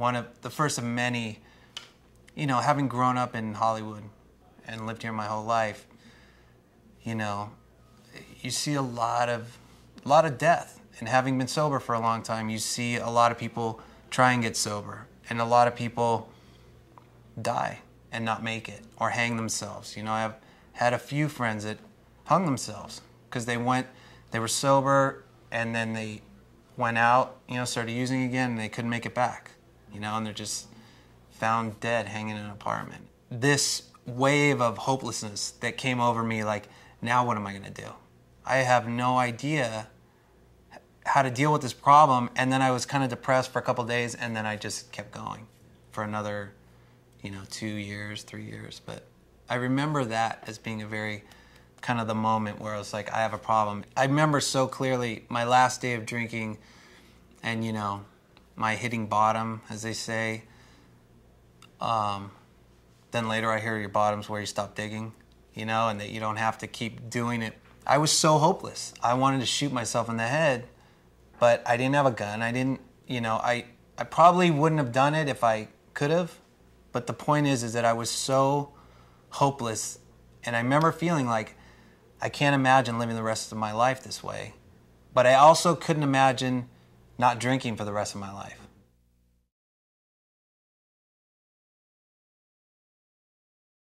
one of the first of many. You know, having grown up in Hollywood and lived here my whole life, you know, you see a lot of a lot of death. And having been sober for a long time, you see a lot of people try and get sober, and a lot of people die and not make it or hang themselves. You know, I've had a few friends that hung themselves because they went, they were sober, and then they went out, you know, started using again, and they couldn't make it back. You know, and they're just found dead hanging in an apartment. This wave of hopelessness that came over me, like, now what am I going to do? I have no idea how to deal with this problem. And then I was kind of depressed for a couple days, and then I just kept going for another, you know, two years, three years. But I remember that as being a very kind of the moment where I was like, I have a problem. I remember so clearly my last day of drinking and, you know, my hitting bottom, as they say. Um, then later I hear your bottom's where you stop digging, you know, and that you don't have to keep doing it. I was so hopeless. I wanted to shoot myself in the head, but I didn't have a gun. I didn't, you know, I, I probably wouldn't have done it if I could have. But the point is, is that I was so hopeless. And I remember feeling like I can't imagine living the rest of my life this way. But I also couldn't imagine not drinking for the rest of my life.